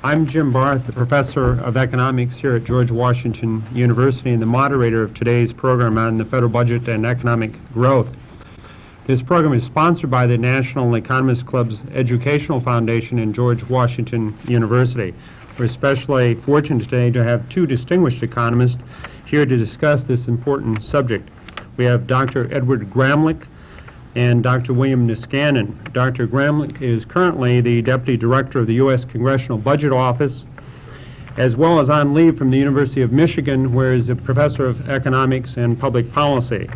I'm Jim Barth, a professor of economics here at George Washington University and the moderator of today's program on the federal budget and economic growth. This program is sponsored by the National Economists Club's Educational Foundation and George Washington University. We're especially fortunate today to have two distinguished economists here to discuss this important subject. We have Dr. Edward Gramlich and Dr. William Niskanen. Dr. Gramlich is currently the Deputy Director of the U.S. Congressional Budget Office, as well as on leave from the University of Michigan, where he's a professor of economics and public policy.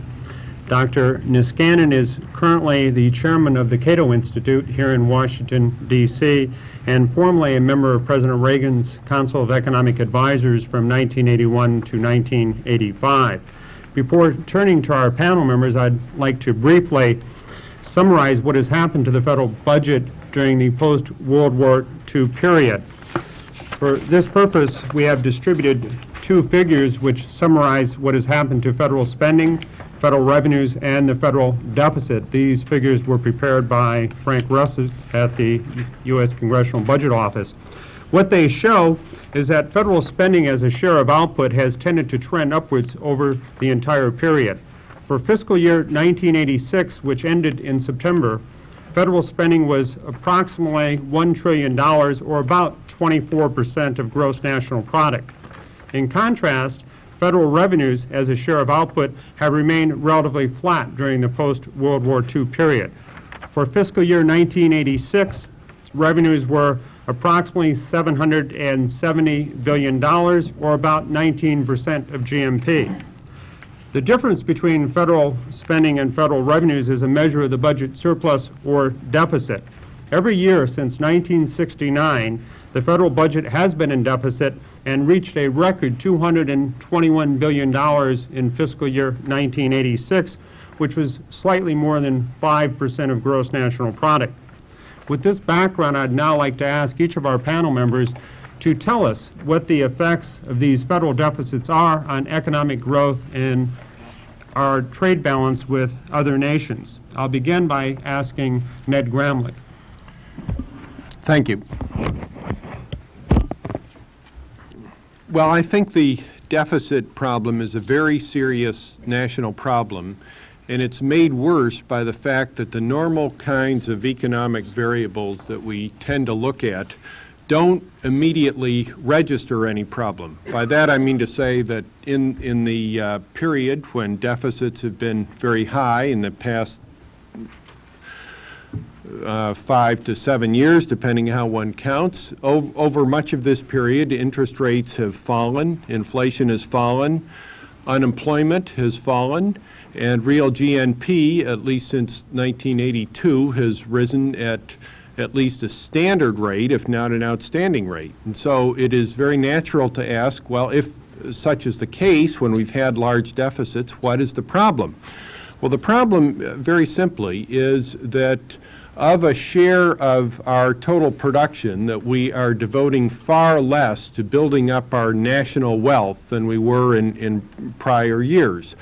Dr. Niskanen is currently the chairman of the Cato Institute here in Washington, D.C., and formerly a member of President Reagan's Council of Economic Advisors from 1981 to 1985. Before turning to our panel members, I'd like to briefly summarize what has happened to the federal budget during the post-World War II period. For this purpose, we have distributed two figures which summarize what has happened to federal spending, federal revenues, and the federal deficit. These figures were prepared by Frank Russ at the U.S. Congressional Budget Office. What they show is that federal spending as a share of output has tended to trend upwards over the entire period. For fiscal year 1986, which ended in September, federal spending was approximately $1 trillion, or about 24% of gross national product. In contrast, federal revenues as a share of output have remained relatively flat during the post-World War II period. For fiscal year 1986, revenues were approximately $770 billion, or about 19% of GNP. The difference between federal spending and federal revenues is a measure of the budget surplus or deficit. Every year since 1969, the federal budget has been in deficit and reached a record $221 billion in fiscal year 1986, which was slightly more than 5% of gross national product. With this background, I'd now like to ask each of our panel members to tell us what the effects of these federal deficits are on economic growth and our trade balance with other nations. I'll begin by asking Ned Gramlich. Thank you. Well, I think the deficit problem is a very serious national problem, and it's made worse by the fact that the normal kinds of economic variables that we tend to look at don't immediately register any problem. By that I mean to say that in, in the uh, period when deficits have been very high in the past uh, five to seven years, depending how one counts. Over much of this period, interest rates have fallen, inflation has fallen, unemployment has fallen, and real GNP, at least since 1982, has risen at at least a standard rate, if not an outstanding rate. And so it is very natural to ask, well, if such is the case, when we've had large deficits, what is the problem? Well, the problem, uh, very simply, is that of a share of our total production that we are devoting far less to building up our national wealth than we were in, in prior years.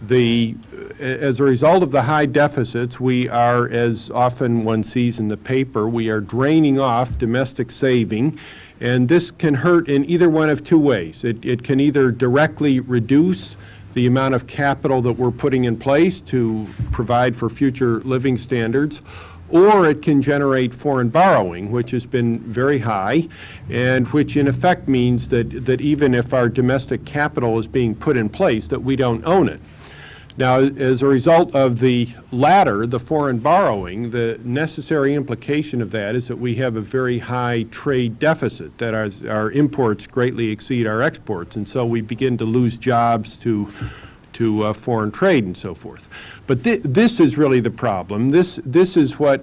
The, as a result of the high deficits, we are, as often one sees in the paper, we are draining off domestic saving, and this can hurt in either one of two ways. It, it can either directly reduce the amount of capital that we're putting in place to provide for future living standards, or it can generate foreign borrowing, which has been very high, and which in effect means that, that even if our domestic capital is being put in place, that we don't own it. Now, as a result of the latter, the foreign borrowing, the necessary implication of that is that we have a very high trade deficit, that our, our imports greatly exceed our exports, and so we begin to lose jobs to, to uh, foreign trade and so forth. But th this is really the problem. This, this is what,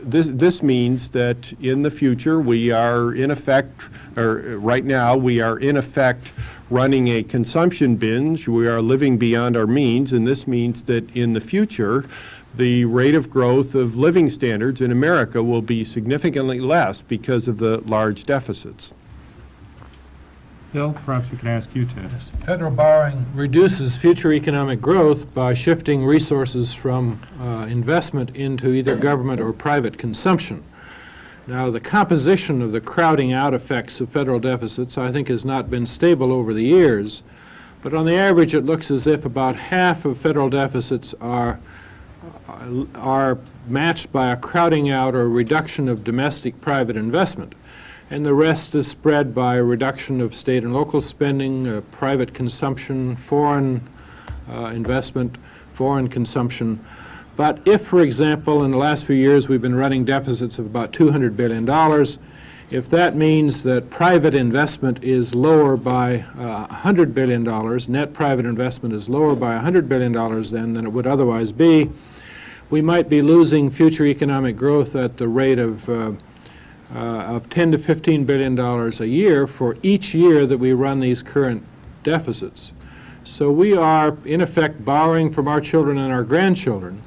this, this means that in the future we are in effect, or right now we are in effect running a consumption binge. We are living beyond our means, and this means that in the future, the rate of growth of living standards in America will be significantly less because of the large deficits. Bill, perhaps we could ask you to. Federal borrowing reduces future economic growth by shifting resources from uh, investment into either government or private consumption. Now, the composition of the crowding out effects of federal deficits, I think, has not been stable over the years, but on the average, it looks as if about half of federal deficits are, are matched by a crowding out or reduction of domestic private investment, and the rest is spread by a reduction of state and local spending, uh, private consumption, foreign uh, investment, foreign consumption. But if, for example, in the last few years, we've been running deficits of about $200 billion, if that means that private investment is lower by uh, $100 billion, net private investment is lower by $100 billion then than it would otherwise be, we might be losing future economic growth at the rate of, uh, uh, of 10 to 15 billion dollars a year for each year that we run these current deficits. So we are, in effect, borrowing from our children and our grandchildren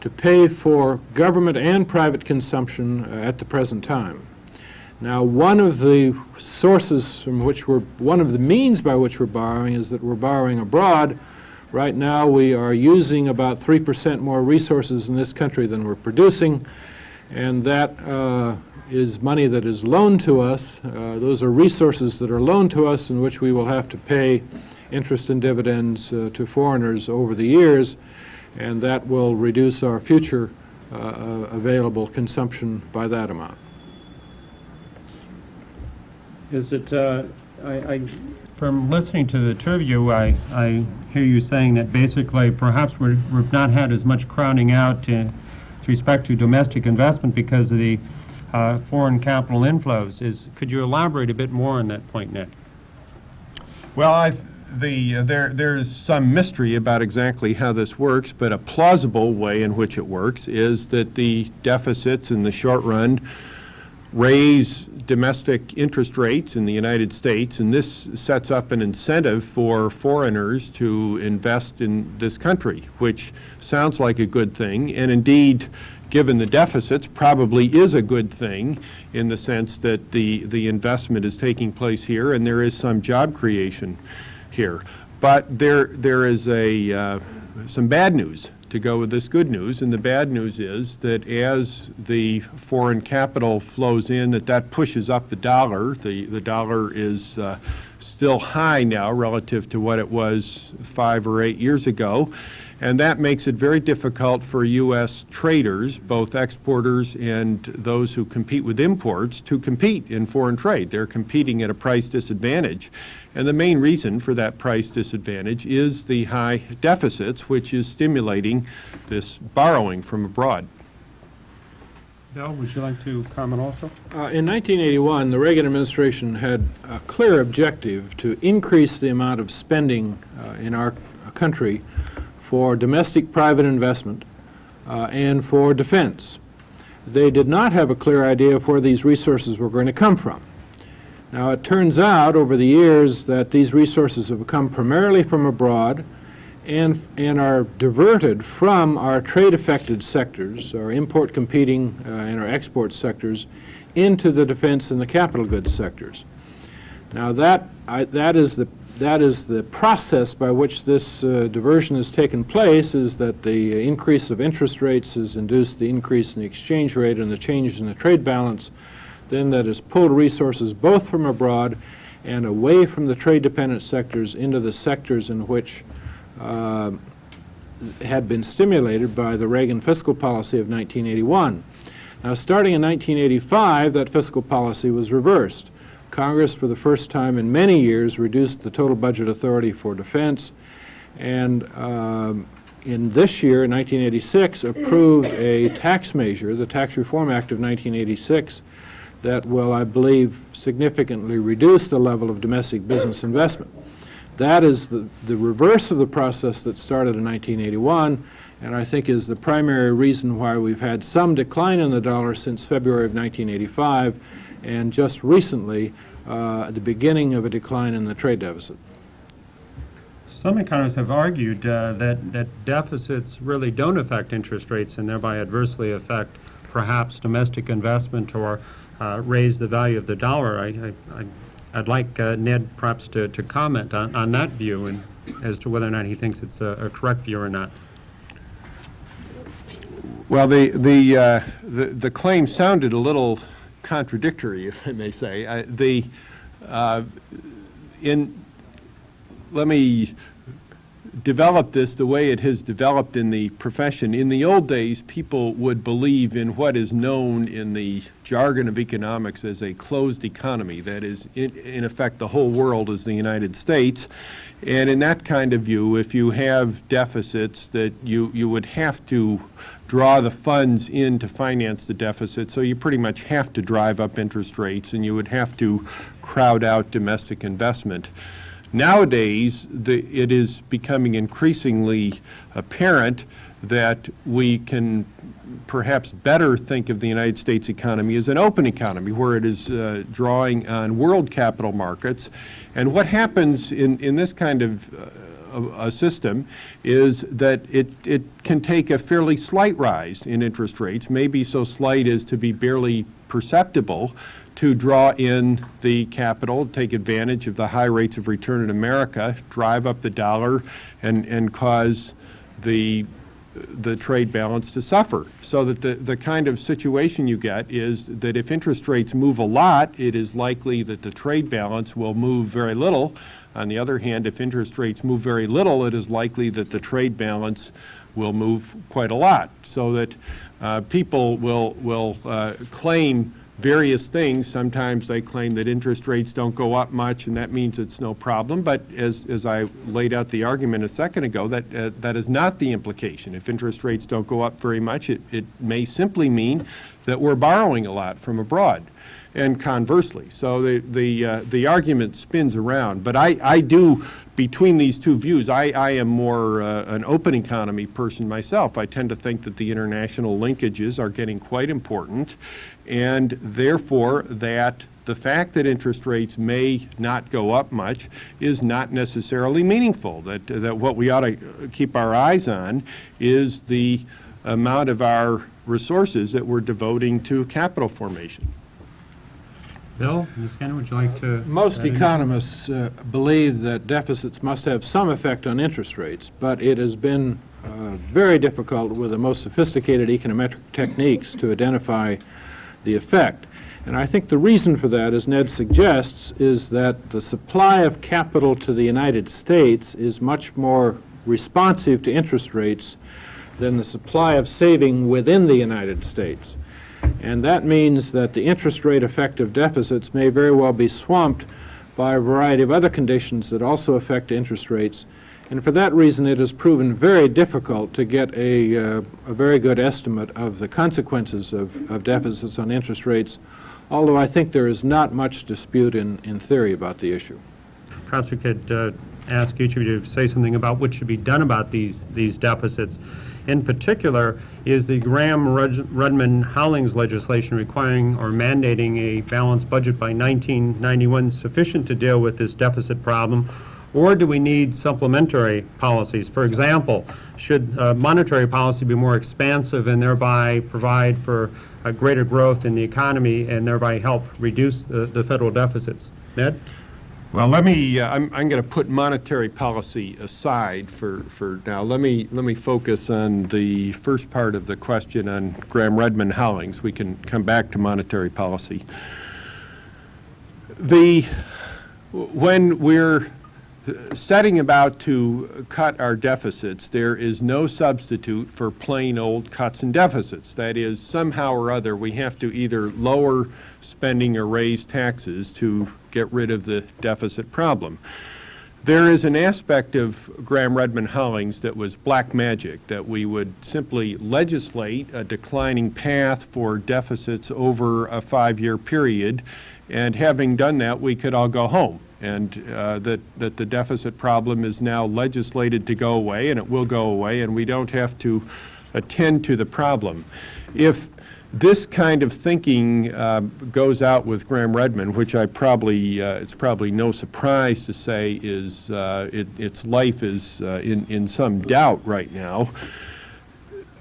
to pay for government and private consumption uh, at the present time. Now, one of the sources from which we're, one of the means by which we're borrowing is that we're borrowing abroad. Right now, we are using about 3% more resources in this country than we're producing, and that uh, is money that is loaned to us. Uh, those are resources that are loaned to us in which we will have to pay interest and dividends uh, to foreigners over the years and that will reduce our future uh, uh, available consumption by that amount. Is it, uh, I, I, from listening to the two of you, I, I hear you saying that basically perhaps we're, we've not had as much crowding out to, with respect to domestic investment because of the uh, foreign capital inflows. Is, could you elaborate a bit more on that point, Nick? Well, I, the, uh, there, there's some mystery about exactly how this works, but a plausible way in which it works is that the deficits in the short run raise domestic interest rates in the United States, and this sets up an incentive for foreigners to invest in this country, which sounds like a good thing, and indeed, given the deficits, probably is a good thing in the sense that the, the investment is taking place here and there is some job creation here. But there, there is a, uh, some bad news to go with this good news, and the bad news is that as the foreign capital flows in, that that pushes up the dollar. The, the dollar is uh, still high now relative to what it was five or eight years ago. And that makes it very difficult for U.S. traders, both exporters and those who compete with imports, to compete in foreign trade. They're competing at a price disadvantage. And the main reason for that price disadvantage is the high deficits, which is stimulating this borrowing from abroad. Bill, would you like to comment also? Uh, in 1981, the Reagan administration had a clear objective to increase the amount of spending uh, in our country for domestic private investment uh, and for defense. They did not have a clear idea of where these resources were going to come from. Now, it turns out over the years that these resources have come primarily from abroad and, and are diverted from our trade-affected sectors, our import competing uh, and our export sectors, into the defense and the capital goods sectors. Now, that, I, that, is, the, that is the process by which this uh, diversion has taken place, is that the increase of interest rates has induced the increase in the exchange rate and the change in the trade balance, then that has pulled resources both from abroad and away from the trade-dependent sectors into the sectors in which uh, had been stimulated by the Reagan fiscal policy of 1981. Now, starting in 1985, that fiscal policy was reversed. Congress, for the first time in many years, reduced the total budget authority for defense, and um, in this year, 1986, approved a tax measure, the Tax Reform Act of 1986, that will, I believe, significantly reduce the level of domestic business investment. That is the, the reverse of the process that started in 1981, and I think is the primary reason why we've had some decline in the dollar since February of 1985, and just recently, uh, the beginning of a decline in the trade deficit. Some economists have argued uh, that, that deficits really don't affect interest rates and thereby adversely affect perhaps domestic investment or uh, raise the value of the dollar. I, I, I'd like uh, Ned perhaps to, to comment on, on that view and as to whether or not he thinks it's a, a correct view or not. Well, the, the, uh, the, the claim sounded a little contradictory, if I may say. The, uh, in, let me develop this the way it has developed in the profession. In the old days, people would believe in what is known in the jargon of economics as a closed economy. That is, in, in effect, the whole world is the United States. And in that kind of view, if you have deficits, that you, you would have to draw the funds in to finance the deficit, so you pretty much have to drive up interest rates, and you would have to crowd out domestic investment. Nowadays, the, it is becoming increasingly apparent that we can perhaps better think of the United States economy as an open economy, where it is uh, drawing on world capital markets. And what happens in, in this kind of uh, a, system is that it, it can take a fairly slight rise in interest rates, maybe so slight as to be barely perceptible, to draw in the capital, take advantage of the high rates of return in America, drive up the dollar, and, and cause the, the trade balance to suffer. So that the, the kind of situation you get is that if interest rates move a lot, it is likely that the trade balance will move very little. On the other hand, if interest rates move very little, it is likely that the trade balance will move quite a lot. So that uh, people will, will uh, claim various things. Sometimes they claim that interest rates don't go up much, and that means it's no problem. But as, as I laid out the argument a second ago, that, uh, that is not the implication. If interest rates don't go up very much, it, it may simply mean that we're borrowing a lot from abroad, and conversely. So the, the, uh, the argument spins around. But I, I do, between these two views, I, I am more uh, an open economy person myself. I tend to think that the international linkages are getting quite important, and therefore that the fact that interest rates may not go up much is not necessarily meaningful. That, that what we ought to keep our eyes on is the amount of our resources that we're devoting to capital formation. Bill, Niskanen, would you like to? Most economists uh, believe that deficits must have some effect on interest rates, but it has been uh, very difficult with the most sophisticated econometric techniques to identify the effect. And I think the reason for that, as Ned suggests, is that the supply of capital to the United States is much more responsive to interest rates than the supply of saving within the United States. And that means that the interest rate effect of deficits may very well be swamped by a variety of other conditions that also affect interest rates. And for that reason, it has proven very difficult to get a, uh, a very good estimate of the consequences of, of deficits on interest rates, although I think there is not much dispute in, in theory about the issue. Perhaps we could uh, ask each of you to say something about what should be done about these, these deficits. In particular, is the Gramm-Rudman-Hollings legislation requiring or mandating a balanced budget by 1991 sufficient to deal with this deficit problem? Or do we need supplementary policies? For example, should uh, monetary policy be more expansive and thereby provide for greater growth in the economy and thereby help reduce the, the federal deficits? Ned? Well, let me, uh, I'm, I'm going to put monetary policy aside for, for now. Let me, let me focus on the first part of the question on Gramm Rudman Hollings. We can come back to monetary policy. The, when we're setting about to cut our deficits, there is no substitute for plain old cuts and deficits. That is, somehow or other, we have to either lower spending or raise taxes to get rid of the deficit problem. There is an aspect of Gramm Rudman Hollings that was black magic, that we would simply legislate a declining path for deficits over a five-year period, and having done that, we could all go home and uh, that, that the deficit problem is now legislated to go away, and it will go away, and we don't have to attend to the problem. If this kind of thinking uh, goes out with Gramm-Rudman, which I probably, uh, it's probably no surprise to say is, uh, it, its life is uh, in, in some doubt right now,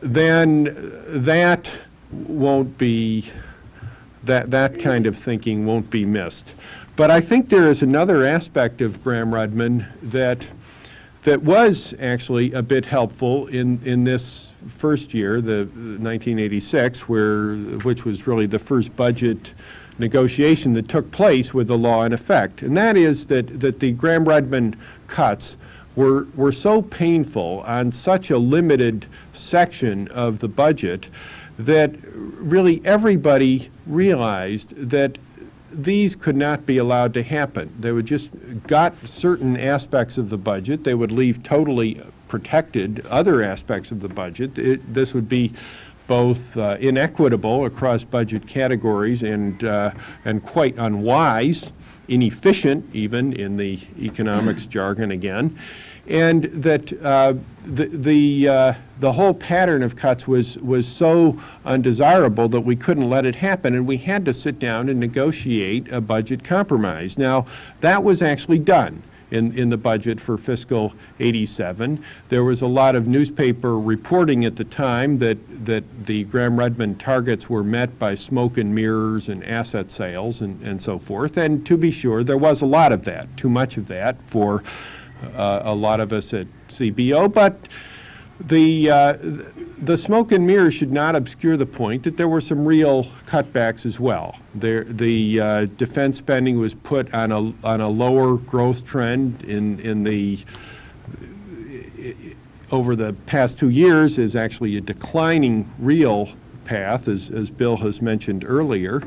then that won't be, that, that kind of thinking won't be missed. But I think there is another aspect of Gramm-Rudman that that was actually a bit helpful in, in this first year, the 1986, where, which was really the first budget negotiation that took place with the law in effect. And that is that, that the Gramm-Rudman cuts were, were so painful on such a limited section of the budget that really everybody realized that these could not be allowed to happen. They would just got certain aspects of the budget. They would leave totally protected other aspects of the budget. It, this would be both uh, inequitable across budget categories and uh, and quite unwise, inefficient even in the economics jargon again, and that uh, the the uh, the whole pattern of cuts was was so undesirable that we couldn't let it happen, and we had to sit down and negotiate a budget compromise. Now that was actually done in, in the budget for fiscal 87. There was a lot of newspaper reporting at the time that, that the Gramm-Rudman targets were met by smoke and mirrors and asset sales and, and so forth. And to be sure, there was a lot of that, too much of that for uh, a lot of us at CBO. But the, uh, the smoke and mirrors should not obscure the point that there were some real cutbacks as well. There, the uh, defense spending was put on a, on a lower growth trend in, in the, over the past two years is actually a declining real path, as, as Bill has mentioned earlier.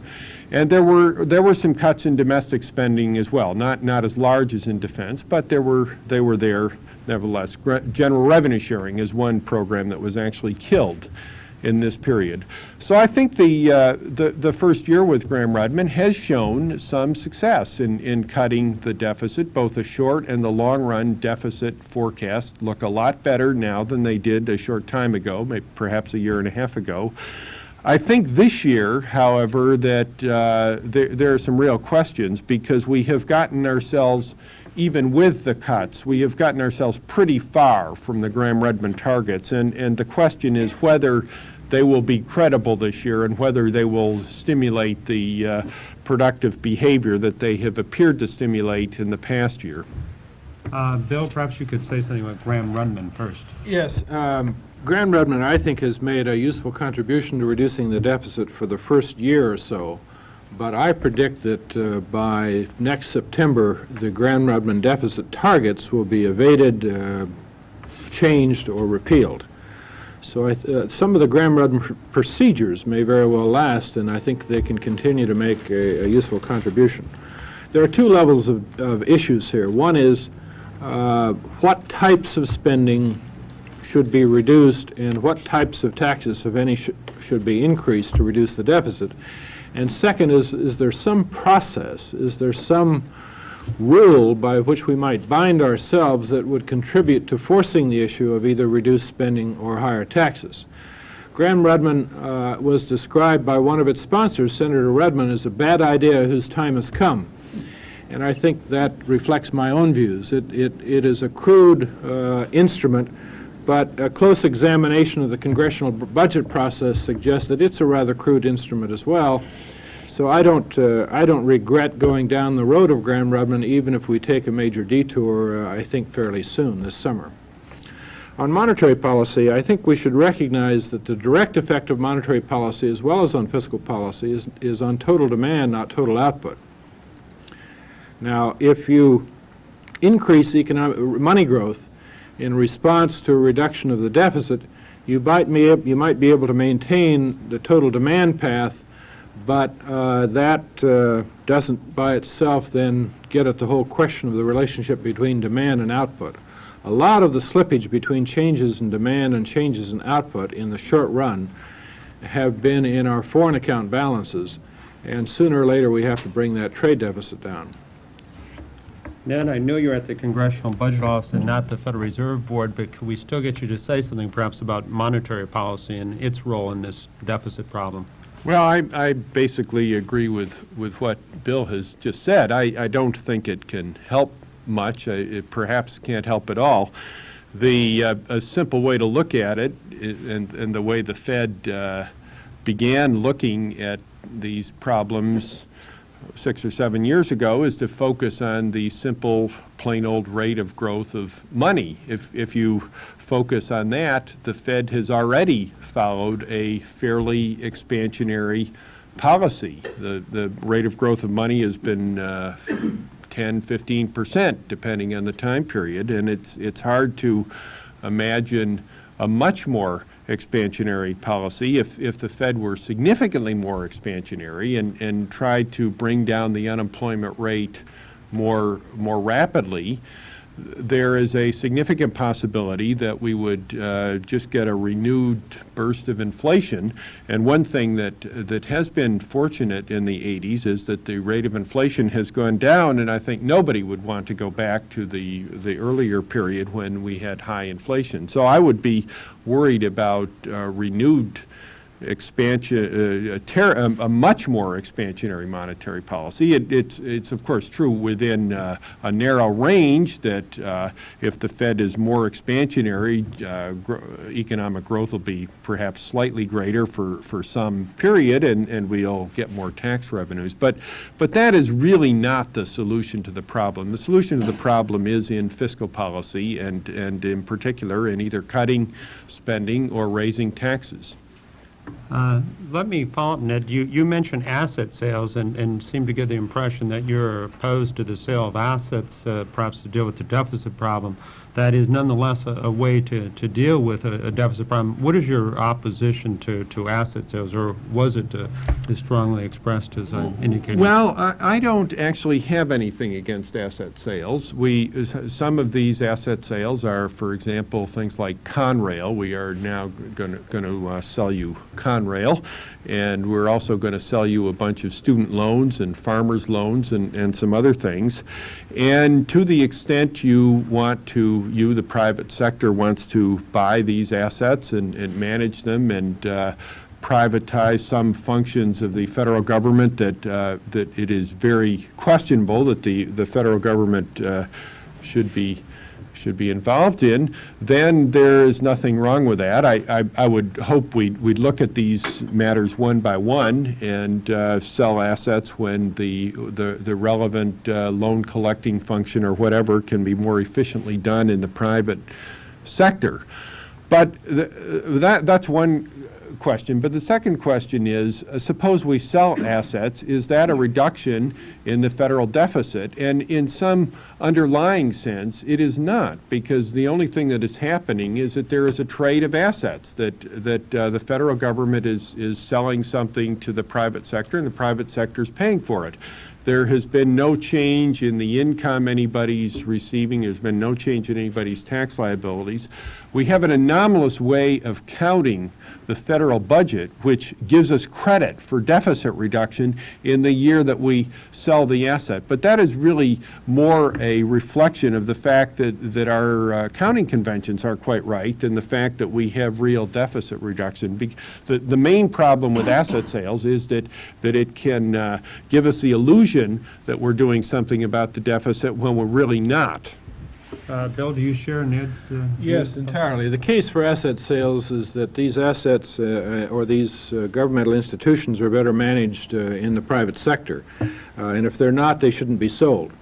And there were, there were some cuts in domestic spending as well, not, not as large as in defense, but there were, they were there nevertheless. General revenue sharing is one program that was actually killed in this period. So I think the, uh, the, the first year with Gramm-Rudman has shown some success in, in cutting the deficit. Both the short and the long-run deficit forecasts look a lot better now than they did a short time ago, maybe perhaps a year and a half ago. I think this year, however, that uh, there, there are some real questions because we have gotten ourselves even with the cuts, we have gotten ourselves pretty far from the Gramm Rudman targets, and, and the question is whether they will be credible this year and whether they will stimulate the uh, productive behavior that they have appeared to stimulate in the past year. Uh, Bill, perhaps you could say something about Gramm Rudman first. Yes, um, Gramm-Rudman, I think, has made a useful contribution to reducing the deficit for the first year or so. But I predict that uh, by next September, the Gramm-Rudman deficit targets will be evaded, uh, changed, or repealed. So uh, some of the Gramm-Rudman pr- procedures may very well last, and I think they can continue to make a, a useful contribution. There are two levels of, of issues here. One is uh, what types of spending should be reduced and what types of taxes, if any, sh- should be increased to reduce the deficit. And second is, is there some process, is there some rule by which we might bind ourselves that would contribute to forcing the issue of either reduced spending or higher taxes? Gramm Rudman uh, was described by one of its sponsors, Senator Rudman, as a bad idea whose time has come. And I think that reflects my own views. It, it, it is a crude uh, instrument, but a close examination of the congressional budget process suggests that it's a rather crude instrument as well. So I don't, uh, I don't regret going down the road of Gramm Rudman, even if we take a major detour, uh, I think, fairly soon this summer. On monetary policy, I think we should recognize that the direct effect of monetary policy, as well as on fiscal policy, is, is on total demand, not total output. Now, if you increase economic money growth in response to a reduction of the deficit, you might you might be able to maintain the total demand path, but uh, that uh, doesn't by itself then get at the whole question of the relationship between demand and output. A lot of the slippage between changes in demand and changes in output in the short run have been in our foreign account balances, and sooner or later we have to bring that trade deficit down. Ned, I know you're at the Congressional Budget Office and not the Federal Reserve Board, but could we still get you to say something perhaps about monetary policy and its role in this deficit problem? Well, I, I basically agree with, with what Bill has just said. I, I don't think it can help much. I- It perhaps can't help at all. The, uh, a simple way to look at it, and, and the way the Fed uh, began looking at these problems six or seven years ago is to focus on the simple, plain old rate of growth of money. If, if you focus on that, the Fed has already followed a fairly expansionary policy. The, the rate of growth of money has been uh, 10, 15 percent, depending on the time period, and it's, it's hard to imagine a much more expansionary policy. If, if the Fed were significantly more expansionary and, and tried to bring down the unemployment rate more, more rapidly, there is a significant possibility that we would uh, just get a renewed burst of inflation. And one thing that, that has been fortunate in the 80s is that the rate of inflation has gone down, and I think nobody would want to go back to the, the earlier period when we had high inflation. So I would be worried about uh, renewed expansion, uh, a, a much more expansionary monetary policy. It, it's, it's of course true within uh, a narrow range that uh, if the Fed is more expansionary, uh, gro- economic growth will be perhaps slightly greater for, for some period, and, and we'll get more tax revenues. But, but that is really not the solution to the problem. The solution to the problem is in fiscal policy, and, and in particular in either cutting spending or raising taxes. Uh, Let me follow up, Ned. You, you mentioned asset sales and, and seem to give the impression that you're opposed to the sale of assets, uh, perhaps to deal with the deficit problem. That is nonetheless a, a way to, to deal with a, a deficit problem. What is your opposition to, to asset sales, or was it uh, as strongly expressed as I indicated? Well, I, I don't actually have anything against asset sales. We, some of these asset sales are, for example, things like Conrail. We are now going to, going to sell you Conrail, and we're also going to sell you a bunch of student loans and farmers loans and, and some other things. And to the extent you want to, you, the private sector, wants to buy these assets and, and manage them and uh, privatize some functions of the federal government that, uh, that it is very questionable that the, the federal government uh, should be, should be involved in, then there is nothing wrong with that. I, I, I would hope we'd, we'd look at these matters one by one and uh, sell assets when the, the, the relevant uh, loan collecting function or whatever can be more efficiently done in the private sector. But th- that, that's one question. But the second question is, uh, suppose we sell assets, is that a reduction in the federal deficit? And in some underlying sense, it is not, because the only thing that is happening is that there is a trade of assets, that, that uh, the federal government is, is selling something to the private sector, and the private sector is paying for it. There has been no change in the income anybody's receiving. There's been no change in anybody's tax liabilities. We have an anomalous way of counting the federal budget, which gives us credit for deficit reduction in the year that we sell the asset. But that is really more a reflection of the fact that, that our uh, accounting conventions are quite right than the fact that we have real deficit reduction. Be- The, the main problem with asset sales is that, that it can uh, give us the illusion that we're doing something about the deficit when we're really not. Uh, Bill, do you share Ned's? uh, Yes, views? entirely. The case for asset sales is that these assets uh, uh, or these uh, governmental institutions are better managed uh, in the private sector. Uh, And if they're not, they shouldn't be sold.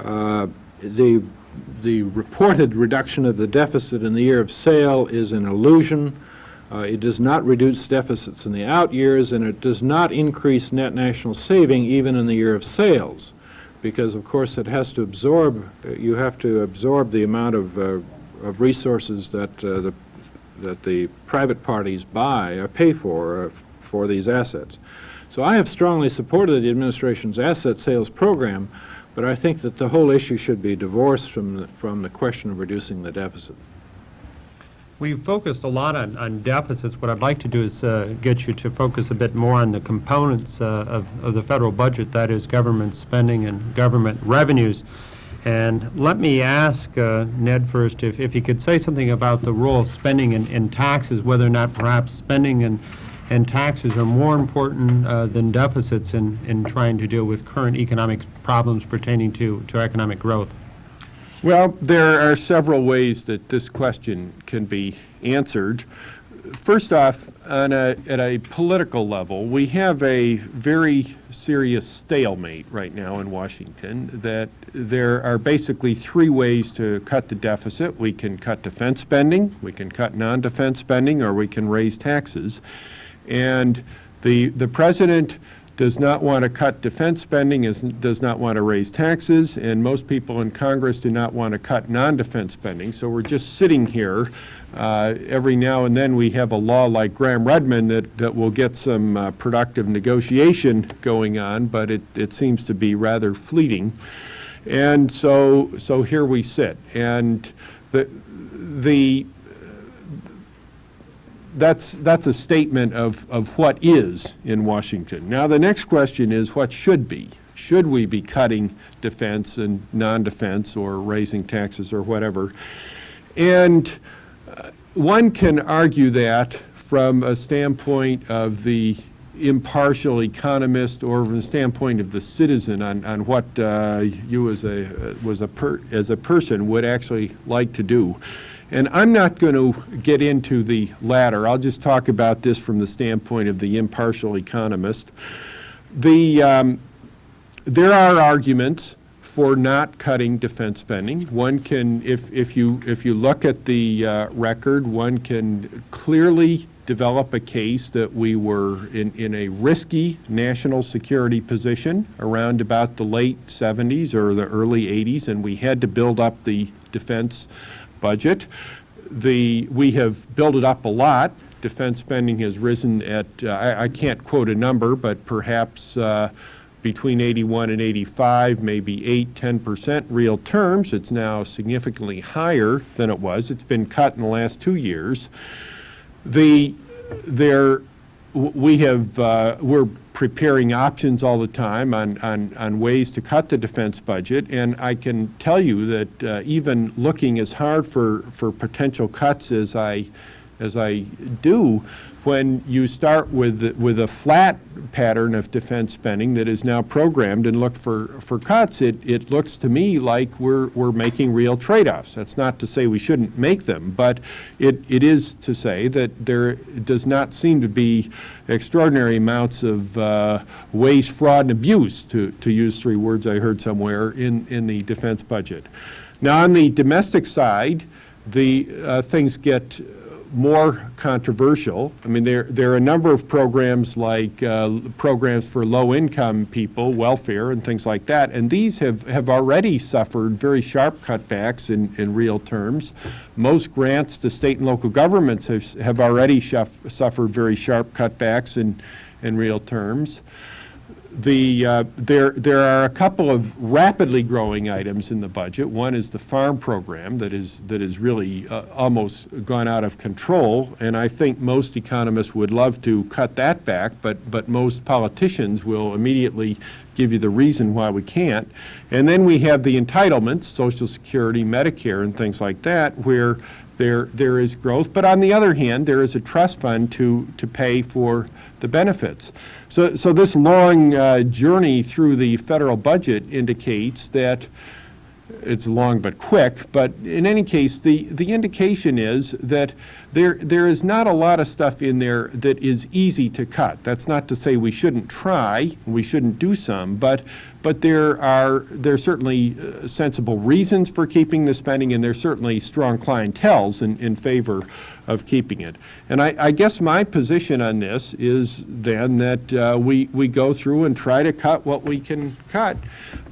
Uh, The, the reported reduction of the deficit in the year of sale is an illusion. Uh, It does not reduce deficits in the out years, and it does not increase net national saving even in the year of sales because of course it has to absorb, you have to absorb the amount of, uh, of resources that, uh, the, that the private parties buy or pay for, uh, for these assets. So I have strongly supported the administration's asset sales program, but I think that the whole issue should be divorced from, the- from the question of reducing the deficit. We've focused a lot on, on deficits. What I'd like to do is uh, get you to focus a bit more on the components uh, of, of the federal budget, that is government spending and government revenues. And let me ask uh, Ned first if, if he could say something about the role of spending and, and taxes, whether or not perhaps spending and, and taxes are more important uh, than deficits in, in trying to deal with current economic problems pertaining to, to economic growth. Well, there are several ways that this question can be answered. first off, on a, at a political level, we have a very serious stalemate right now in Washington, that there are basically three ways to cut the deficit. We can cut defense spending, we can cut non-defense spending, or we can raise taxes. And the, the president does not want to cut defense spending, is, does not want to raise taxes, and most people in Congress do not want to cut non-defense spending. So we're just sitting here. Uh, every now and then we have a law like Gramm-Rudman that, that will get some uh, productive negotiation going on, but it, it seems to be rather fleeting. And so, so here we sit. And the, the that's, that's a statement of, of what is in Washington. Now, the next question is what should be? Should we be cutting defense and non-defense or raising taxes or whatever? And uh, one can argue that from a standpoint of the impartial economist or from the standpoint of the citizen on, on what uh, you as a, was a per, as a person would actually like to do. And I'm not going to get into the latter. I'll just talk about this from the standpoint of the impartial economist. The, um, there are arguments for not cutting defense spending. One can, if, if, you, if you look at the uh, record, one can clearly develop a case that we were in, in a risky national security position around about the late 70s or the early 80s, and we had to build up the defense budget. The, we have built it up a lot. Defense spending has risen at, uh, I, I can't quote a number, but perhaps uh, between 81 and 85, maybe 8, 10% real terms. It's now significantly higher than it was. It's been cut in the last two years. The, there, we have, uh, we're preparing options all the time on, on, on ways to cut the defense budget, and I can tell you that uh, even looking as hard for, for potential cuts as I, as I do, when you start with, with a flat pattern of defense spending that is now programmed and look for, for cuts, it, it looks to me like we're, we're making real trade-offs. That's not to say we shouldn't make them, but it, it is to say that there does not seem to be extraordinary amounts of uh, waste, fraud, and abuse, to, to use three words I heard somewhere, in, in the defense budget. Now, on the domestic side, the uh, things get more controversial. I mean, there, there are a number of programs like uh, programs for low-income people, welfare and things like that, and these have, have already suffered very sharp cutbacks in, in real terms. Most grants to state and local governments have, have already suffered very sharp cutbacks in, in real terms the, uh, there, there are a couple of rapidly growing items in the budget. One is the farm program that is, that is really uh, almost gone out of control, and I think most economists would love to cut that back, but, but most politicians will immediately give you the reason why we can't. And then we have the entitlements, Social Security, Medicare, and things like that, where there, there is growth. But on the other hand, there is a trust fund to, to pay for the benefits. So, so this long uh, journey through the federal budget indicates that it's long but quick, but in any case, the, the indication is that there, there is not a lot of stuff in there that is easy to cut. That's not to say we shouldn't try, we shouldn't do some, but, but there are, there are certainly uh, sensible reasons for keeping the spending, and there's certainly strong clientels in, in favor of keeping it. And I, I guess my position on this is then that uh, we, we go through and try to cut what we can cut.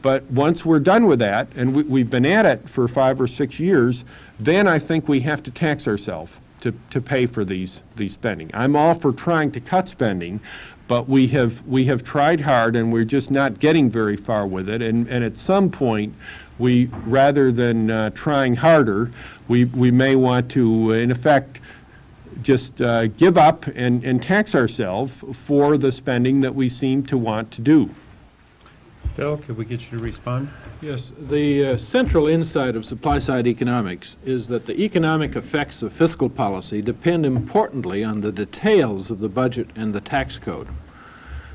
But once we're done with that, and we, we've been at it for five or six years, then I think we have to tax ourselves to, to pay for these, these spending. I'm all for trying to cut spending, but we have, we have tried hard and we're just not getting very far with it. And, and at some point, we, rather than uh, trying harder, we, we may want to, in effect, just uh, give up and, and tax ourselves for the spending that we seem to want to do. Bill, could we get you to respond? Yes, the uh, central insight of supply-side economics is that the economic effects of fiscal policy depend importantly on the details of the budget and the tax code.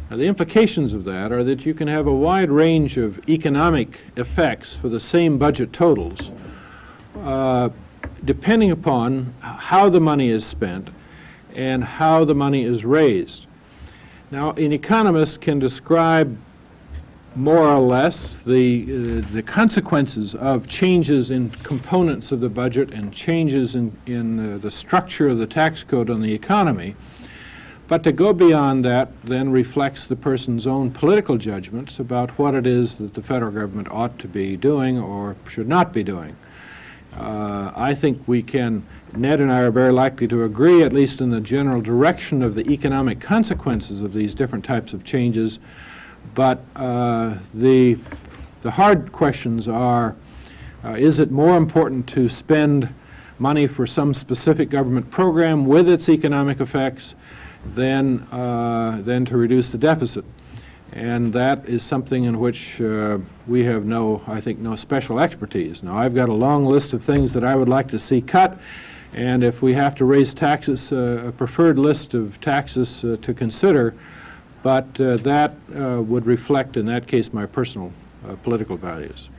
Now, the implications of that are that you can have a wide range of economic effects for the same budget totals, uh, depending upon how the money is spent and how the money is raised. Now, an economist can describe more or less the, uh, the consequences of changes in components of the budget and changes in, in uh, the structure of the tax code on the economy. But to go beyond that then reflects the person's own political judgments about what it is that the federal government ought to be doing or should not be doing. Uh, I think we can, Ned and I are very likely to agree, at least in the general direction of the economic consequences of these different types of changes. But uh, the, the hard questions are, uh, is it more important to spend money for some specific government program with its economic effects than, uh, than to reduce the deficit? And that is something in which uh, we have no, I think, no special expertise. Now, I've got a long list of things that I would like to see cut, and if we have to raise taxes, uh, a preferred list of taxes uh, to consider, but uh, that uh, would reflect, in that case, my personal uh, political values.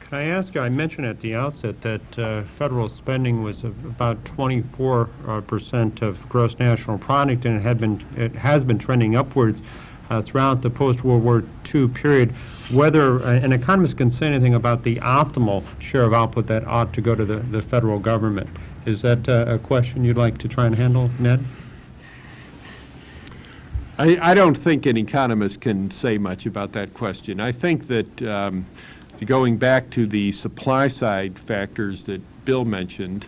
Can I ask you, I mentioned at the outset that federal spending was about 24 uh, percent of gross national product, and it had been, it has been trending upwards uh, throughout the post-World War II period. Whether uh, an economist can say anything about the optimal share of output that ought to go to the, the federal government. Is that uh, a question you'd like to try and handle, Ned? I, I don't think an economist can say much about that question. I think that um, going back to the supply side factors that Bill mentioned,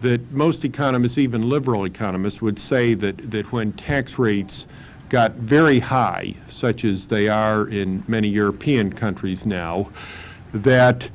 that most economists, even liberal economists, would say that, that when tax rates got very high, such as they are in many European countries now, that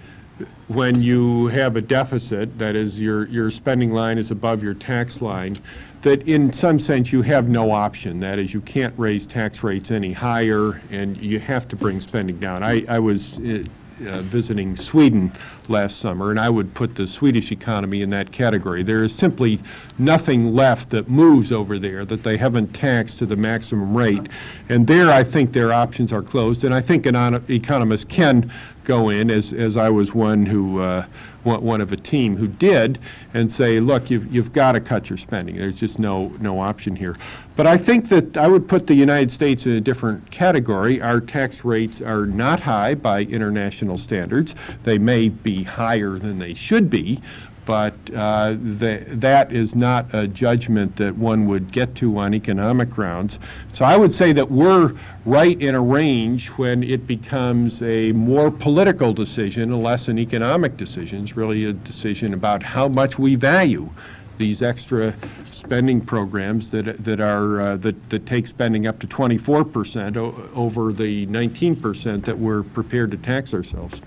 when you have a deficit, that is, your, your spending line is above your tax line, that in some sense you have no option. That is, you can't raise tax rates any higher, and you have to bring spending down. I, I was eh, uh, visiting Sweden last summer, and I would put the Swedish economy in that category. There is simply nothing left that moves over there that they haven't taxed to the maximum rate. And there, I think their options are closed, and I think an economist can go in, as, as I was one who, uh, one of a team who did, and say, look, you've, you've got to cut your spending. There's just no, no option here. But I think that I would put the United States in a different category. Our tax rates are not high by international standards. They may be higher than they should be, but uh, tha- that is not a judgment that one would get to on economic grounds. So I would say that we're right in a range when it becomes a more political decision, and less an economic decision. It's really a decision about how much we value these extra spending programs that, that are, uh, that, that take spending up to 24% o- over the 19% that we're prepared to tax ourselves.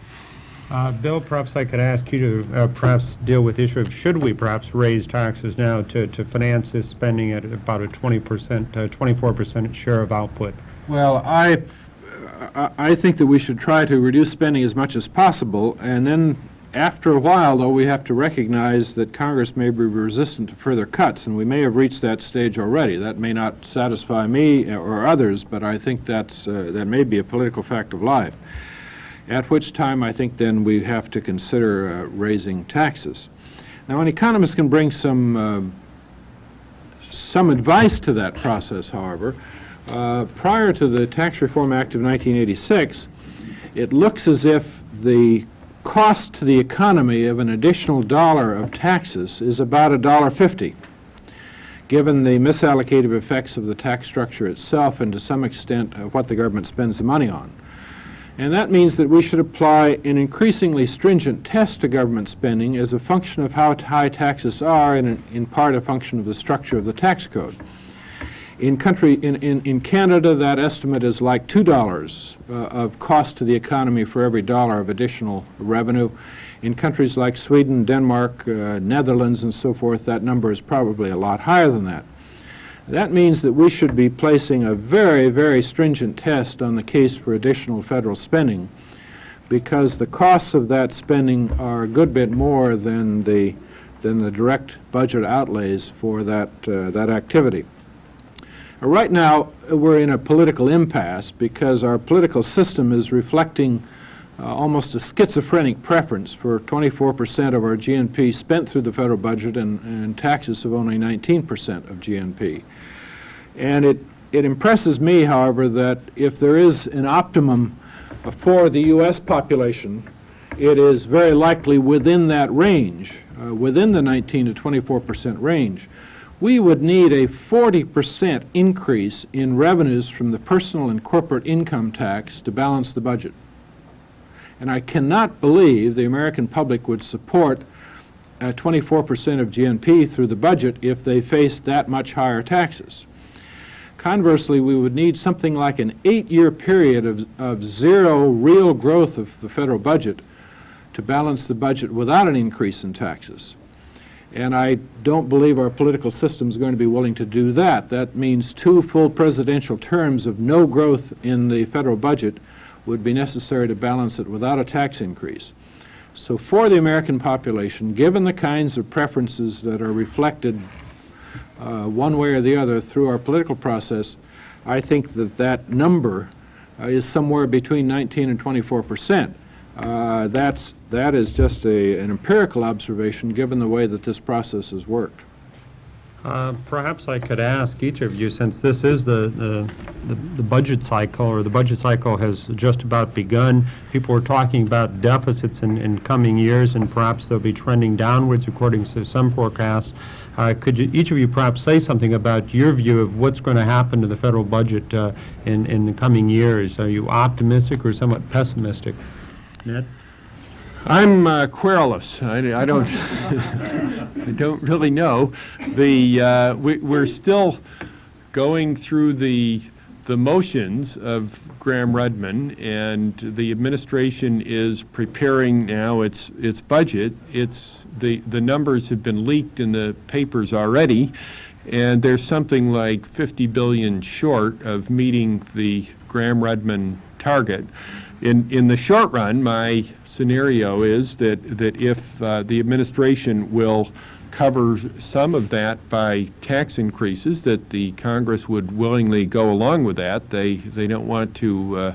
Uh, Bill, perhaps I could ask you to uh, perhaps deal with the issue of should we perhaps raise taxes now to, to finance this spending at about a 20%, uh, 24% share of output? Well, I, I I think that we should try to reduce spending as much as possible, and then, after a while, though, we have to recognize that Congress may be resistant to further cuts, and we may have reached that stage already. That may not satisfy me or others, but I think that's, uh, that may be a political fact of life. At which time, I think then we have to consider uh, raising taxes. Now, an economist can bring some, um, some advice to that process, however. Uh, Prior to the Tax Reform Act of 1986, it looks as if the cost to the economy of an additional dollar of taxes is about a dollar fifty, given the misallocative effects of the tax structure itself and to some extent uh, what the government spends the money on. And that means that we should apply an increasingly stringent test to government spending as a function of how high taxes are and in part a function of the structure of the tax code. In country, in, in, in Canada, that estimate is like two dollars uh, of cost to the economy for every dollar of additional revenue. In countries like Sweden, Denmark, uh, Netherlands, and so forth, that number is probably a lot higher than that. That means that we should be placing a very, very stringent test on the case for additional federal spending because the costs of that spending are a good bit more than the, than the direct budget outlays for that, uh, that activity. Right now, we're in a political impasse because our political system is reflecting uh, almost a schizophrenic preference for 24% of our GNP spent through the federal budget and, and taxes of only 19% of GNP. And it, it impresses me, however, that if there is an optimum for the U.S. population, it is very likely within that range, uh, within the 19 to 24 percent range. We would need a 40 percent increase in revenues from the personal and corporate income tax to balance the budget. And I cannot believe the American public would support uh, 24 percent of GNP through the budget if they faced that much higher taxes. Conversely, we would need something like an eight-year period of, of zero real growth of the federal budget to balance the budget without an increase in taxes. And I don't believe our political system is going to be willing to do that. That means two full presidential terms of no growth in the federal budget would be necessary to balance it without a tax increase. So for the American population, given the kinds of preferences that are reflected uh, one way or the other through our political process, I think that that number uh, is somewhere between 19 and 24 percent. Uh, that's, that is just a, an empirical observation, given the way that this process has worked. Uh, Perhaps I could ask each of you, since this is the, the- the the budget cycle, or the budget cycle has just about begun, people are talking about deficits in, in coming years, and perhaps they'll be trending downwards according to some forecasts. Uh, Could you, each of you perhaps say something about your view of what's going to happen to the federal budget uh, in, in the coming years? Are you optimistic or somewhat pessimistic? Ned? I'm uh, querulous. I, I don't, I don't really know. The, uh, we, we're still going through the, the motions of Gramm-Rudman, and the administration is preparing now its, its budget. It's, the, the numbers have been leaked in the papers already, and there's something like 50 billion short of meeting the Gramm-Rudman target. In, in the short run, my scenario is that, that if uh, the administration will cover some of that by tax increases, that the Congress would willingly go along with that. They, they don't want to uh,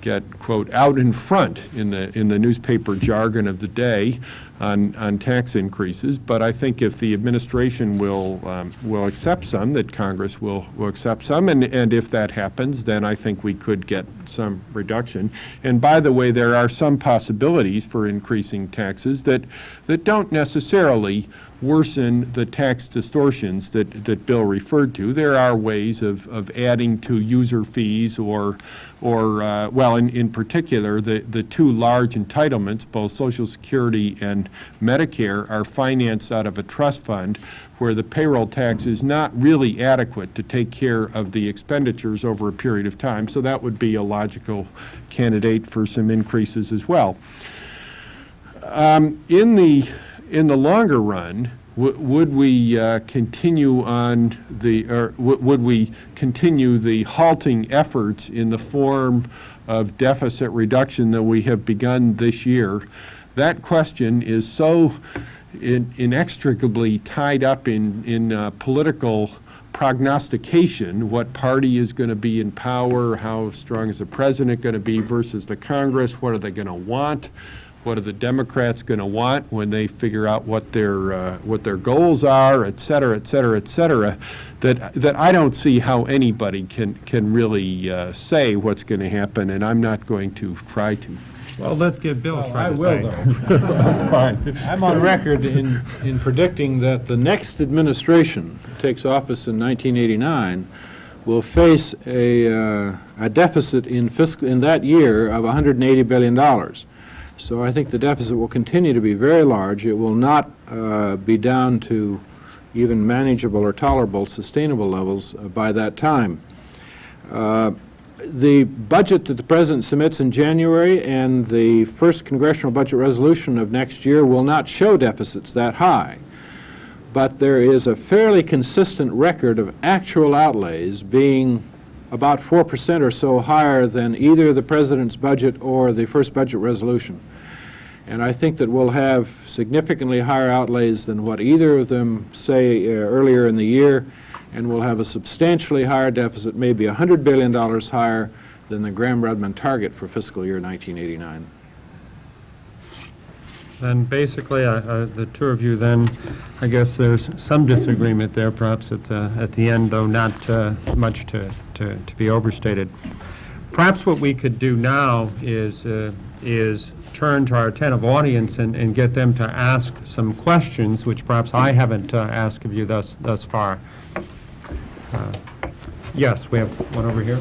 get, quote, out in front in the, in the newspaper jargon of the day on, on tax increases. But I think if the administration will, um, will accept some, that Congress will, will accept some. And, and if that happens, then I think we could get some reduction. And by the way, there are some possibilities for increasing taxes that, that don't necessarily worsen the tax distortions that, that Bill referred to. There are ways of, of adding to user fees or, or uh, well, in, in particular, the, the two large entitlements, both Social Security and Medicare, are financed out of a trust fund where the payroll tax is not really adequate to take care of the expenditures over a period of time. So that would be a logical candidate for some increases as well. Um, in the in the longer run, would we uh, continue on the, or would we continue the halting efforts in the form of deficit reduction that we have begun this year? That question is so in- inextricably tied up in, in uh, political prognostication, what party is going to be in power, how strong is the president going to be versus the Congress, what are they going to want? What are the Democrats going to want when they figure out what their uh, what their goals are, et cetera, et cetera, et cetera? That that I don't see how anybody can can really uh, say what's going to happen, and I'm not going to try to. Well, let's get Bill a try I to will, say. though. Fine. I'm on record in, in predicting that the next administration takes office in 1989 will face a, uh, a deficit in fiscal, in that year of $180 billion. So I think the deficit will continue to be very large. It will not uh, be down to even manageable or tolerable, sustainable levels uh, by that time. Uh, The budget that the President submits in January and the first congressional budget resolution of next year will not show deficits that high. But there is a fairly consistent record of actual outlays being about 4% or so higher than either the President's budget or the first budget resolution. And I think that we'll have significantly higher outlays than what either of them say uh, earlier in the year, and we'll have a substantially higher deficit, maybe $100 billion higher than the Gramm-Rudman target for fiscal year 1989. And basically, uh, uh, the two of you then, I guess there's some disagreement there perhaps at, the- at the end, though not uh, much to, to to be overstated. Perhaps what we could do now is, uh, is turn to our attentive audience and, and get them to ask some questions, which perhaps I haven't uh, asked of you thus, thus far. Uh, Yes, we have one over here.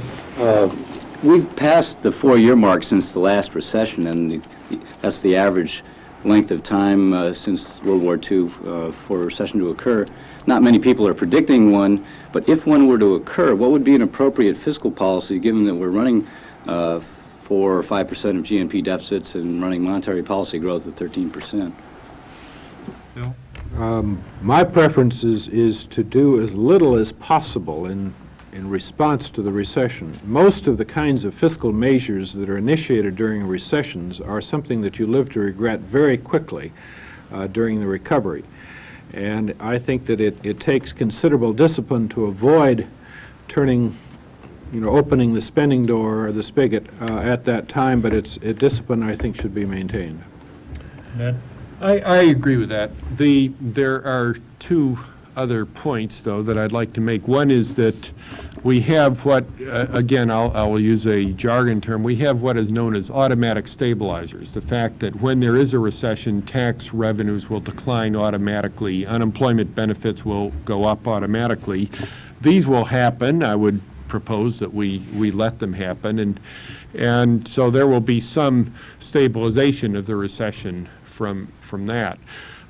We've passed the four-year mark since the last recession, and the- that's the average length of time uh, since World War II uh, for a recession to occur. Not many people are predicting one, but if one were to occur, what would be an appropriate fiscal policy, given that we're running uh, 4 or 5 percent of GNP deficits and running monetary policy growth of 13 percent? Bill? My preference is, is to do as little as possible in, in response to the recession. Most of the kinds of fiscal measures that are initiated during recessions are something that you live to regret very quickly uh, during the recovery. And I think that it, it takes considerable discipline to avoid turning, you know, opening the spending door or the spigot uh, at that time, but it's, it discipline, I think, should be maintained. Ned? I, I agree with that. The, there are two other points, though, that I'd like to make. One is that we have what, uh, again, I'll, I will use a jargon term, we have what is known as automatic stabilizers. The fact that when there is a recession, tax revenues will decline automatically, unemployment benefits will go up automatically. These will happen. I would propose that we, we let them happen, and, and so there will be some stabilization of the recession from, from that.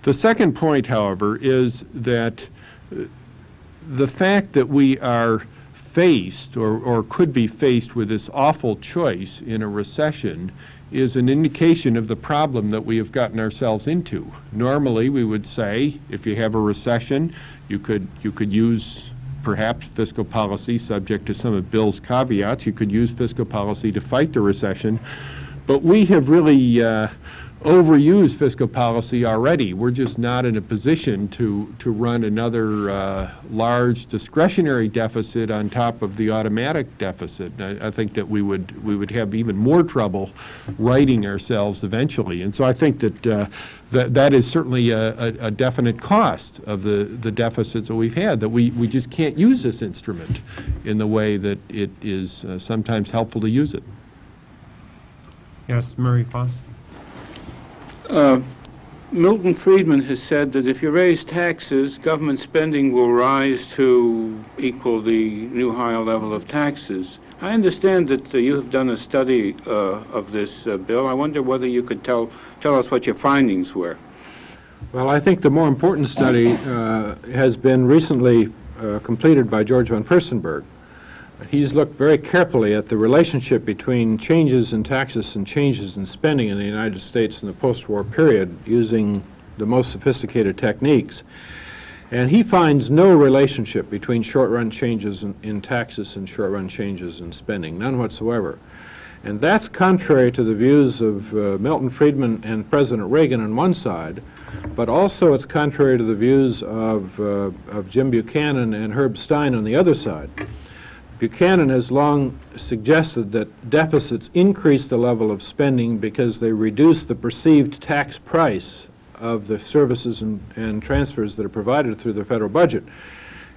The second point, however, is that the fact that we are faced, or, or could be faced with this awful choice in a recession is an indication of the problem that we have gotten ourselves into. Normally, we would say, if you have a recession, you could, you could use perhaps fiscal policy, subject to some of Bill's caveats, you could use fiscal policy to fight the recession. But we have really uh, overused fiscal policy already. We're just not in a position to, to run another uh, large discretionary deficit on top of the automatic deficit. I, I think that we would, we would have even more trouble righting ourselves eventually. And so I think that uh, that, that is certainly a, a, a definite cost of the, the deficits that we've had, that we, we just can't use this instrument in the way that it is uh, sometimes helpful to use it. Yes, Murray Foss? Uh, Milton Friedman has said that if you raise taxes, government spending will rise to equal the new higher level of taxes. I understand that uh, you have done a study uh, of this, uh, Bill. I wonder whether you could tell, tell us what your findings were. Well, I think the more important study uh, has been recently completed by George von Furstenberg. He's looked very carefully at the relationship between changes in taxes and changes in spending in the United States in the post-war period using the most sophisticated techniques. And he finds no relationship between short-run changes in, in taxes and short-run changes in spending, none whatsoever. And that's contrary to the views of uh, Milton Friedman and President Reagan on one side, but also it's contrary to the views of, uh, of Jim Buchanan and Herb Stein on the other side. Buchanan has long suggested that deficits increase the level of spending because they reduce the perceived tax price of the services and, and transfers that are provided through the federal budget,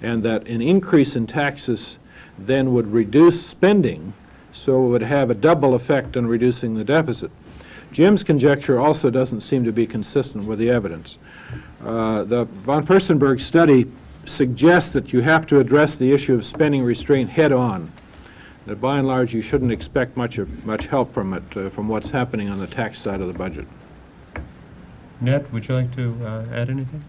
and that an increase in taxes then would reduce spending, so it would have a double effect on reducing the deficit. Jim's conjecture also doesn't seem to be consistent with the evidence. Uh, the von Furstenberg study suggests that you have to address the issue of spending restraint head-on. That by and large, you shouldn't expect much, of, much help from it, uh, from what's happening on the tax side of the budget. Ned, would you like to uh, add anything?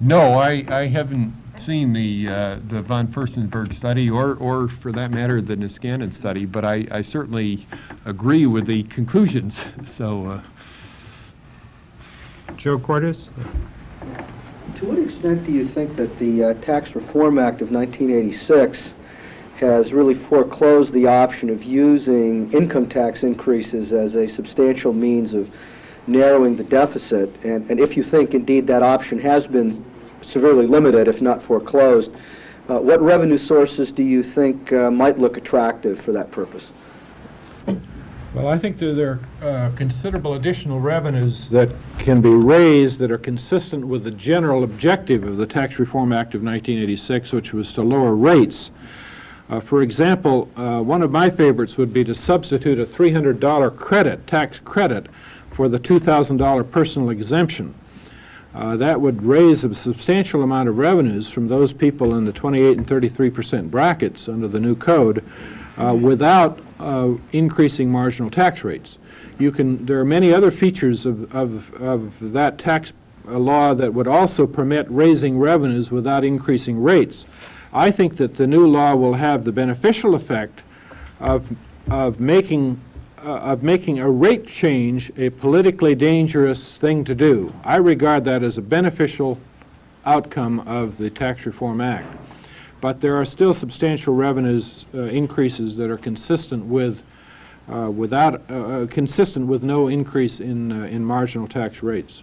No, I, I haven't seen the, uh, the von Furstenberg study, or, or for that matter, the Niskanen study, but I, I certainly agree with the conclusions, so, uh, Joe Cordes? To what extent do you think that the uh, Tax Reform Act of 1986 has really foreclosed the option of using income tax increases as a substantial means of narrowing the deficit? And and if you think indeed that option has been severely limited, if not foreclosed, uh, what revenue sources do you think uh, might look attractive for that purpose? Well, I think there are uh, considerable additional revenues that can be raised that are consistent with the general objective of the Tax Reform Act of 1986, which was to lower rates. Uh, For example, uh, one of my favorites would be to substitute a $300 credit, tax credit, for the $2,000 personal exemption. Uh, That would raise a substantial amount of revenues from those people in the 28 and 33 percent brackets under the new code uh, without uh, increasing marginal tax rates. You can, there are many other features of, of, of that tax uh, law that would also permit raising revenues without increasing rates. I think that the new law will have the beneficial effect of, of making, uh, of making a rate change a politically dangerous thing to do. I regard that as a beneficial outcome of the Tax Reform Act. But there are still substantial revenues uh, increases that are consistent with, uh, without, uh, uh, consistent with no increase in, uh, in marginal tax rates.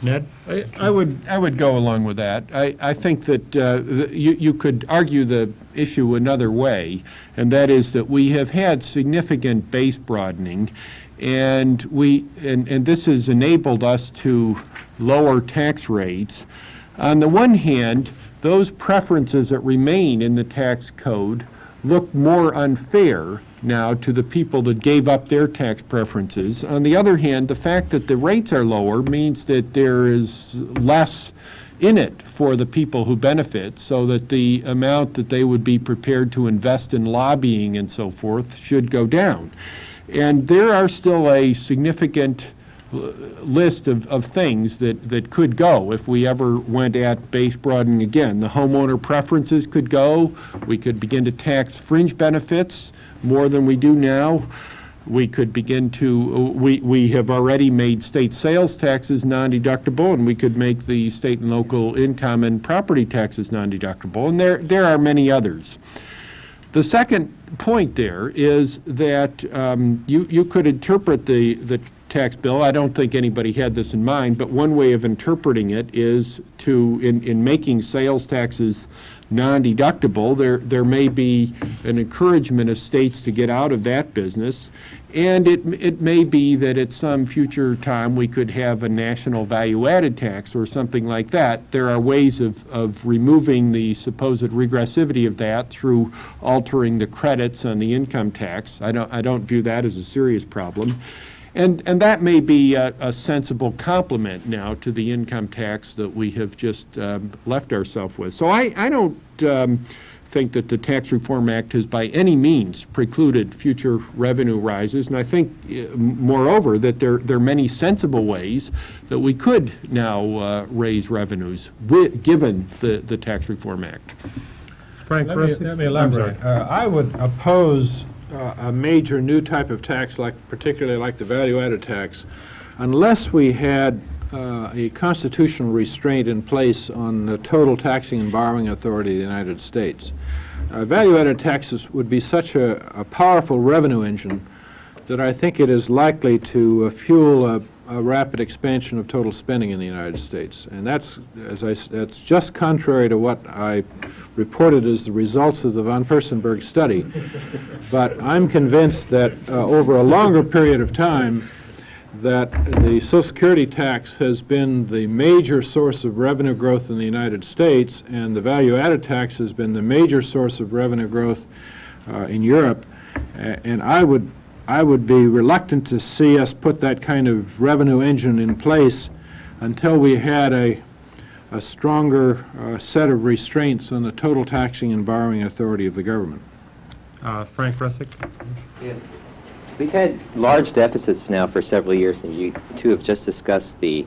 Ned? I I would, I would go along with that. I, I think that uh, the- you, you could argue the issue another way, and that is that we have had significant base broadening, and we, and, and this has enabled us to lower tax rates. On the one hand, those preferences that remain in the tax code look more unfair now to the people that gave up their tax preferences. On the other hand, the fact that the rates are lower means that there is less in it for the people who benefit, so that the amount that they would be prepared to invest in lobbying and so forth should go down. And there are still a significant list of, of things that, that could go if we ever went at base broadening again. The homeowner preferences could go. We could begin to tax fringe benefits more than we do now. We could begin to, we, we have already made state sales taxes non-deductible, and we could make the state and local income and property taxes non-deductible, and there, there are many others. The second point there is that um, you, you could interpret the, the tax bill, I don't think anybody had this in mind, but one way of interpreting it is to, in, in making sales taxes non-deductible, there, there may be an encouragement of states to get out of that business. And it, it may be that at some future time, we could have a national value-added tax or something like that. There are ways of, of removing the supposed regressivity of that through altering the credits on the income tax. I don't, I don't view that as a serious problem. And, and that may be a, a sensible complement now to the income tax that we have just um, left ourselves with. So I, I don't um, think that the Tax Reform Act has by any means precluded future revenue rises. And I think, uh, moreover, that there, there are many sensible ways that we could now uh, raise revenues, wi- given the, the Tax Reform Act. Frank Let me, let me elaborate. Uh, I would oppose uh, a major new type of tax, like, particularly like the value-added tax, unless we had uh, a constitutional restraint in place on the total taxing and borrowing authority of the United States. Uh, Value-added taxes would be such a, a powerful revenue engine that I think it is likely to uh, fuel a, a rapid expansion of total spending in the United States. And that's, as I, that's just contrary to what I reported as the results of the von Furstenberg study. But I'm convinced that uh, over a longer period of time, that the Social Security tax has been the major source of revenue growth in the United States, and the value-added tax has been the major source of revenue growth uh, in Europe. And I would, I would be reluctant to see us put that kind of revenue engine in place until we had a, a stronger uh, set of restraints on the total taxing and borrowing authority of the government. Uh, Frank Russick? Yes. We've had large deficits now for several years, and you two have just discussed the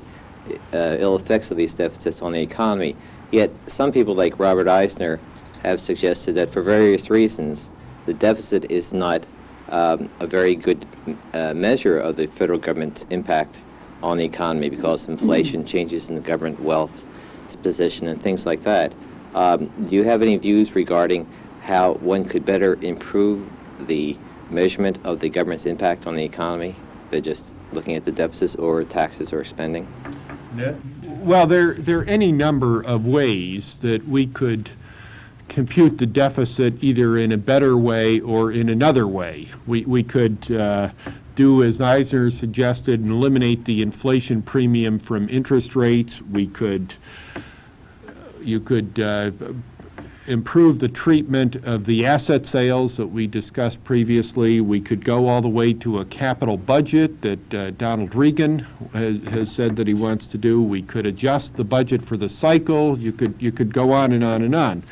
uh, ill effects of these deficits on the economy. Yet, some people like Robert Eisner have suggested that for various reasons, the deficit is not um, a very good uh, measure of the federal government's impact on the economy because inflation, changes in the government wealth position, and things like that. Um, do you have any views regarding how one could better improve the measurement of the government's impact on the economy than just looking at the deficits or taxes or spending? Well, there, there are any number of ways that we could compute the deficit either in a better way or in another way. We, we could uh, do as Eisner suggested and eliminate the inflation premium from interest rates. We could, you could uh, improve the treatment of the asset sales that we discussed previously. We could go all the way to a capital budget that uh, Donald Regan has, has said that he wants to do. We could adjust the budget for the cycle. You could, you could go on and on and on.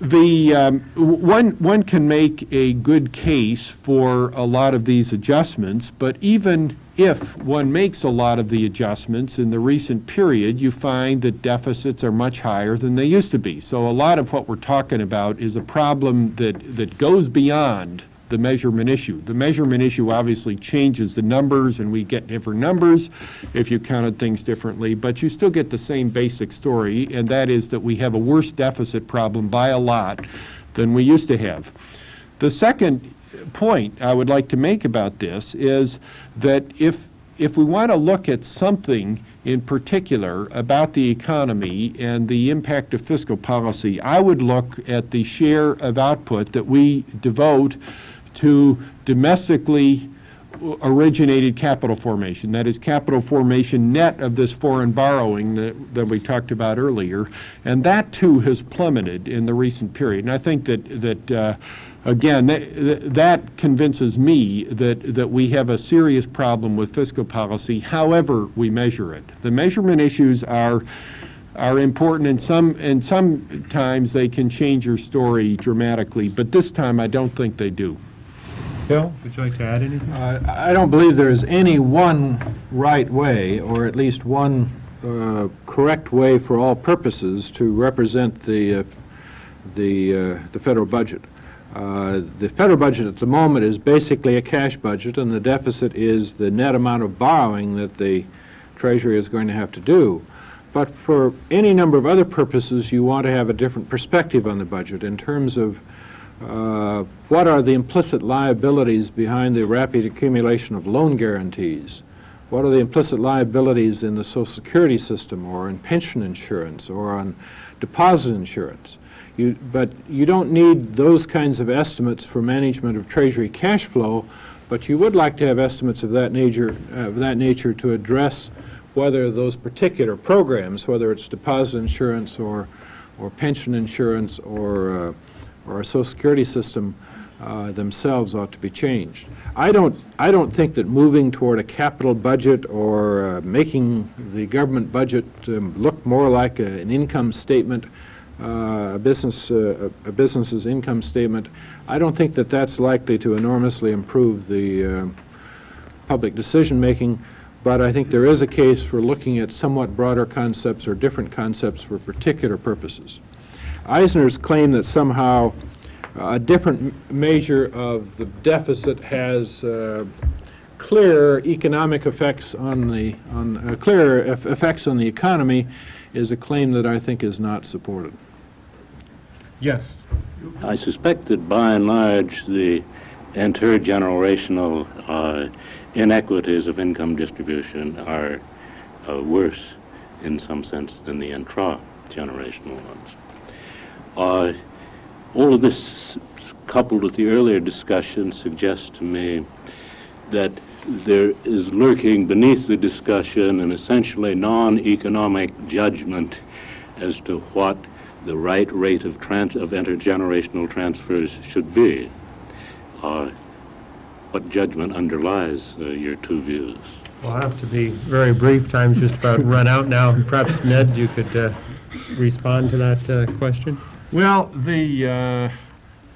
The, um, one, one can make a good case for a lot of these adjustments, but even if one makes a lot of the adjustments in the recent period, you find that deficits are much higher than they used to be. So a lot of what we're talking about is a problem that, that goes beyond the measurement issue. The measurement issue obviously changes the numbers, and we get different numbers if you counted things differently, but you still get the same basic story, and that is that we have a worse deficit problem by a lot than we used to have. The second point I would like to make about this is that if, if we want to look at something in particular about the economy and the impact of fiscal policy, I would look at the share of output that we devote to domestically originated capital formation. That is capital formation net of this foreign borrowing that, that we talked about earlier. And that too has plummeted in the recent period. And I think that, that uh, again, that, that convinces me that, that we have a serious problem with fiscal policy, however we measure it. The measurement issues are are important and some and sometimes they can change your story dramatically, but this time I don't think they do. Bill, would you like to add anything? Uh, I don't believe there is any one right way, or at least one uh, correct way for all purposes to represent the, uh, the, uh, the federal budget. Uh, The federal budget at the moment is basically a cash budget, and the deficit is the net amount of borrowing that the Treasury is going to have to do. But for any number of other purposes, you want to have a different perspective on the budget in terms of uh, what are the implicit liabilities behind the rapid accumulation of loan guarantees? What are the implicit liabilities in the Social Security system or in pension insurance or on deposit insurance? You, but you don't need those kinds of estimates for management of Treasury cash flow, but you would like to have estimates of that nature, uh, of that nature to address whether those particular programs, whether it's deposit insurance or, or pension insurance or uh, or our Social Security system uh, themselves ought to be changed. I don't, I don't think that moving toward a capital budget or uh, making the government budget um, look more like a- an income statement, uh, a business, uh, a business's income statement, I don't think that that's likely to enormously improve the uh, public decision-making, but I think there is a case for looking at somewhat broader concepts or different concepts for particular purposes. Eisner's claim that somehow uh, a different measure of the deficit has uh, clear economic effects on the, on, uh, clear eff- effects on the economy is a claim that I think is not supported. Yes. I suspect that by and large, the intergenerational uh, inequities of income distribution are uh, worse in some sense than the intra-generational ones. Uh, all of this, coupled with the earlier discussion, suggests to me that there is lurking beneath the discussion an essentially non-economic judgment as to what the right rate of, of intergenerational transfers should be. Uh, what judgment underlies uh, your two views? Well, I have to be very brief. Time's just about run out now. Perhaps, Ned, you could uh, respond to that uh, question? Well, the, uh,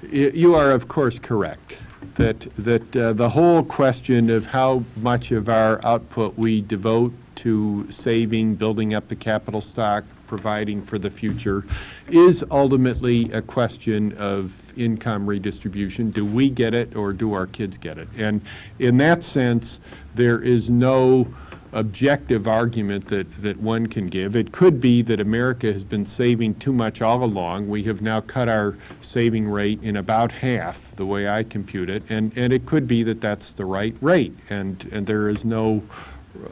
you are of course correct, that, that uh, the whole question of how much of our output we devote to saving, building up the capital stock, providing for the future, is ultimately a question of income redistribution. Do we get it or do our kids get it? And in that sense, there is no objective argument that, that one can give. It could be that America has been saving too much all along. We have now cut our saving rate in about half, the way I compute it, and, and it could be that that's the right rate, and, and there is no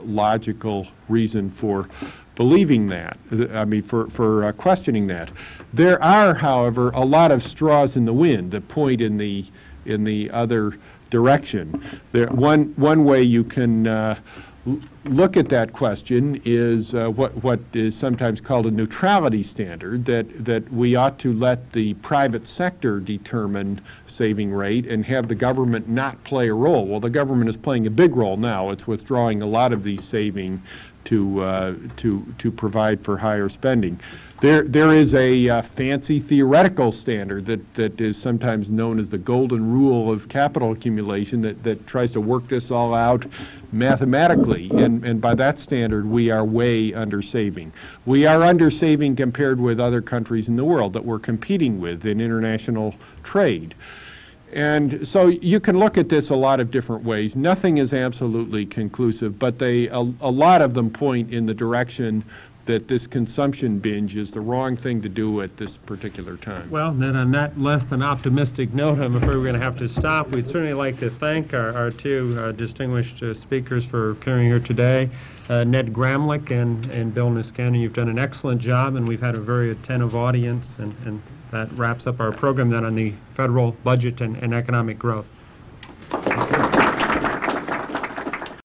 logical reason for believing that, I mean, for, for uh, questioning that. There are, however, a lot of straws in the wind that point in the, in the other direction. There, one, one way you can uh, look at that question is uh, what, what is sometimes called a neutrality standard, that, that we ought to let the private sector determine saving rate and have the government not play a role. Well, the government is playing a big role now. It's withdrawing a lot of these saving to, uh, to, to provide for higher spending. There, there is a uh, fancy theoretical standard that, that is sometimes known as the golden rule of capital accumulation that, that tries to work this all out mathematically. And, and by that standard, we are way under saving. We are under saving compared with other countries in the world that we're competing with in international trade. And so you can look at this a lot of different ways. Nothing is absolutely conclusive, but they, a, a lot of them point in the direction that this consumption binge is the wrong thing to do at this particular time. Well, then on that less than optimistic note, I'm afraid we're going to have to stop. We'd certainly like to thank our, our two uh, distinguished uh, speakers for appearing here today. Uh, Ned Gramlich and, and Bill Niskanen, you've done an excellent job, and we've had a very attentive audience, and, and that wraps up our program then on the federal budget and, and economic growth.